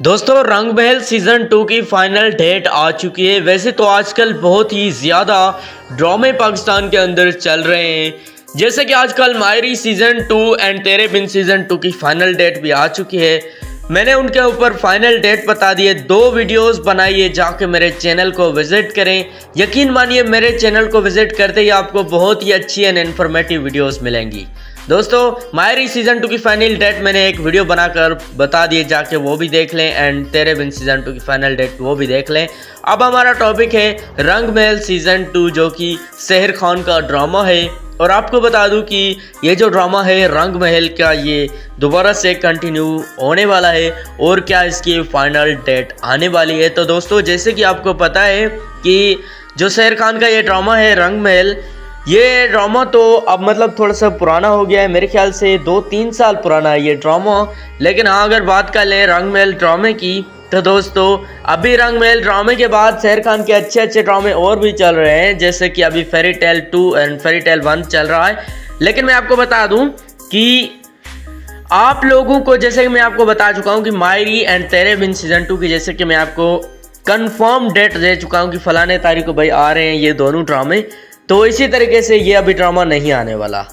दोस्तों Rang Mahal season two की final date आ चुकी है। वैसे तो आजकल बहुत ही ज़्यादा ड्रामे पाकिस्तान के अंदर चल रहे हैं। जैसे कि आजकल मायरी season two and Tere Bin season two की फाइनल डेट भी आ चुकी है। मैंने उनके ऊपर फाइनल डेट बता दिए, दो वीडियोस बनाइए जाके मेरे चैनल को विज़िट करें। यकीन मानिए, मेरे चैनल को विज़िट करते ही आपको बहुत ही अच्छी एंड इन्फॉर्मेटिव वीडियोस मिलेंगी। दोस्तों, मायरी सीज़न टू की फाइनल डेट मैंने एक वीडियो बनाकर बता दिए, जाके वो भी देख लें and Tere Bin season two की फाइनल डेट वो भी देख लें। अब हमारा टॉपिक है रंग महल सीज़न टू जो कि शहर खान का ड्रामा है। और आपको बता दूँ कि ये जो ड्रामा है रंग महल का, ये दोबारा से कंटिन्यू होने वाला है और क्या इसकी फाइनल डेट आने वाली है। तो दोस्तों, जैसे कि आपको पता है कि जो शेर खान का ये ड्रामा है रंग महल ये ड्रामा तो अब मतलब थोड़ा सा पुराना हो गया है, मेरे ख्याल से दो तीन साल पुराना है ये ड्रामा लेकिन हाँ अगर बात कर लें रंग महल ड्रामे की तो दोस्तों, अभी रंग महल ड्रामे के बाद शेर खान के अच्छे अच्छे ड्रामे और भी चल रहे हैं, जैसे कि अभी fairy tale two and fairy tale one चल रहा है। लेकिन मैं आपको बता दूँ कि आप लोगों को, जैसे कि मैं आपको बता चुका हूँ कि मायरी and Tere Bin season two की, जैसे कि मैं आपको कंफर्म डेट दे चुका हूँ कि फलाने तारीख को भाई आ रहे हैं ये दोनों ड्रामे। तो इसी तरीके से ये अभी ड्रामा नहीं आने वाला।